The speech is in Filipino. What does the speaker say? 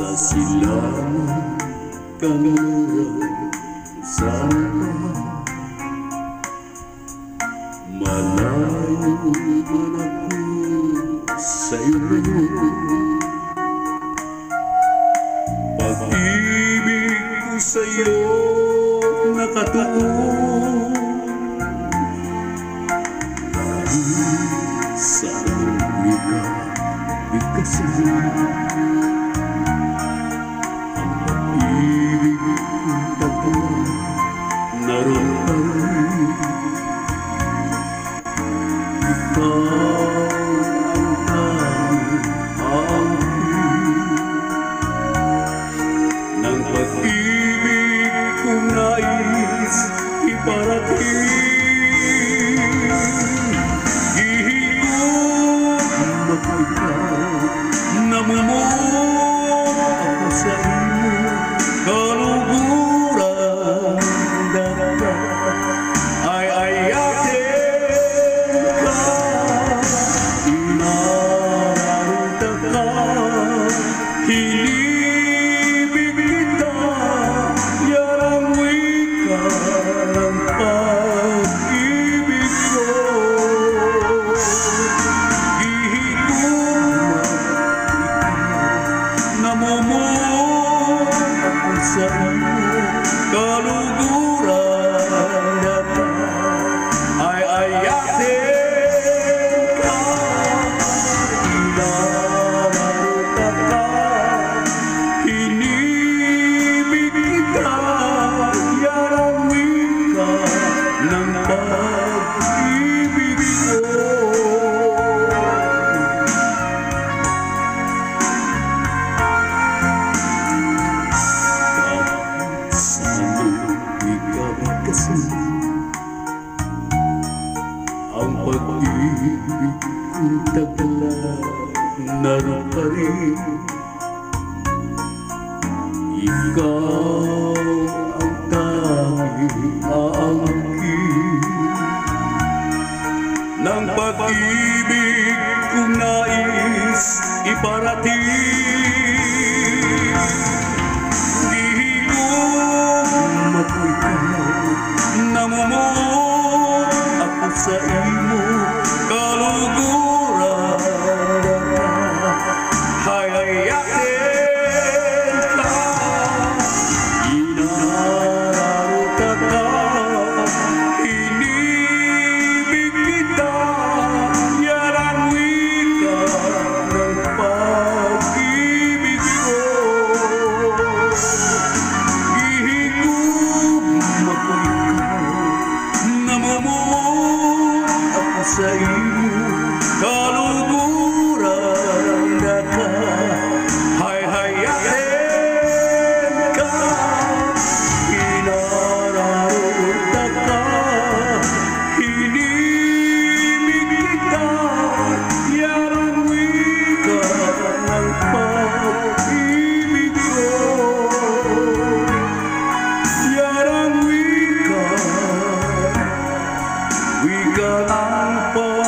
sa silangan kanluran sana malayo man ako sa iyo. Pag-ibig ko sa iyo nakatuon Oh. ang pag-ibig tagla naroon pa rin. Ikaw pag-ibig kong nais iparating. say 一个老婆。